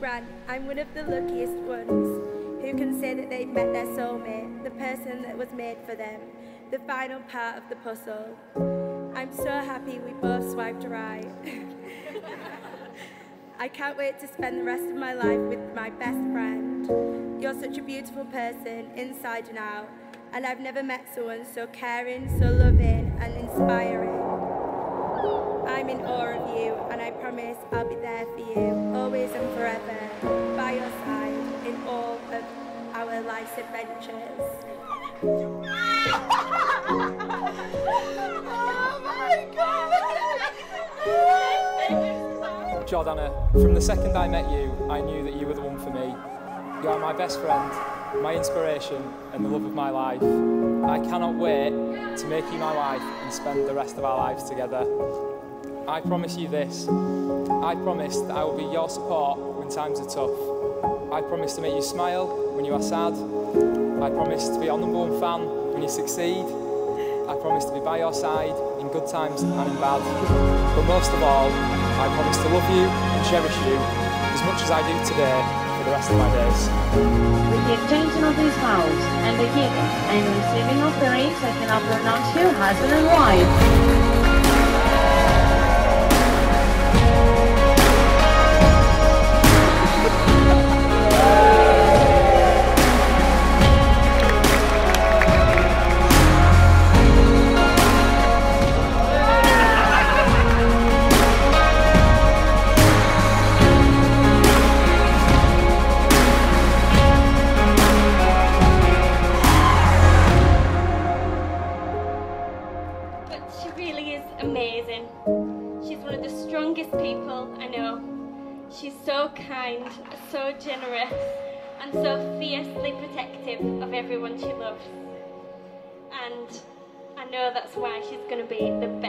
Grant, I'm one of the luckiest ones who can say that they've met their soulmate, the person that was made for them, the final part of the puzzle. I'm so happy we both swiped right. I can't wait to spend the rest of my life with my best friend. You're such a beautiful person, inside and out, and I've never met someone so caring, so loving, and inspiring. I'm in awe of you, and I promise I'll be there for you, and forever, by your side in all of our life's adventures. Jordanna, from the second I met you, I knew that you were the one for me. You are my best friend, my inspiration, and the love of my life. I cannot wait to make you my wife and spend the rest of our lives together. I promise you this. I promise that I will be your support when times are tough. I promise to make you smile when you are sad. I promise to be your number one fan when you succeed. I promise to be by your side in good times and in bad. But most of all, I promise to love you and cherish you as much as I do today for the rest of my days. With the exchanging of these vows and the giving and receiving of the rings, I can now pronounce you husband and wife. She's one of the strongest people I know. She's so kind, so generous, and so fiercely protective of everyone she loves. And I know that's why she's going to be the